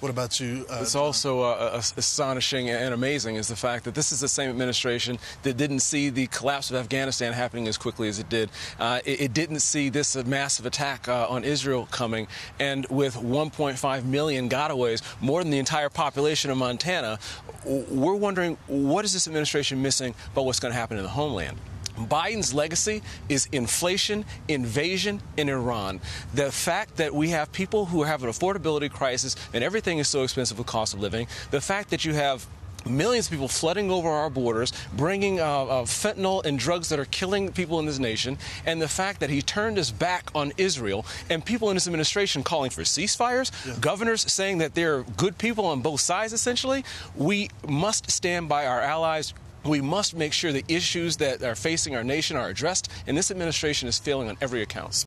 What about you? Uh, it's also uh, astonishing and amazing is the fact that this is the same administration that didn't see the collapse of Afghanistan happening as quickly as it did. Uh, it, it, didn't see this massive attack uh, on Israel coming, and with 1.5 million gotaways, more than the entire population of Montana, we're wondering what is this administration missing about what's going to happen in the homeland. Biden's legacy is inflation, invasion in Iran. The fact that we have people who have an affordability crisis and everything is so expensive with cost of living, the fact that you have millions of people flooding over our borders, bringing uh, uh, fentanyl and drugs that are killing people in this nation, and the fact that he turned his back on Israel, and people in his administration calling for ceasefires, yeah. governors saying that they're good people on both sides, essentially. We must stand by our allies. We must make sure the issues that are facing our nation are addressed, and this administration is failing on every account.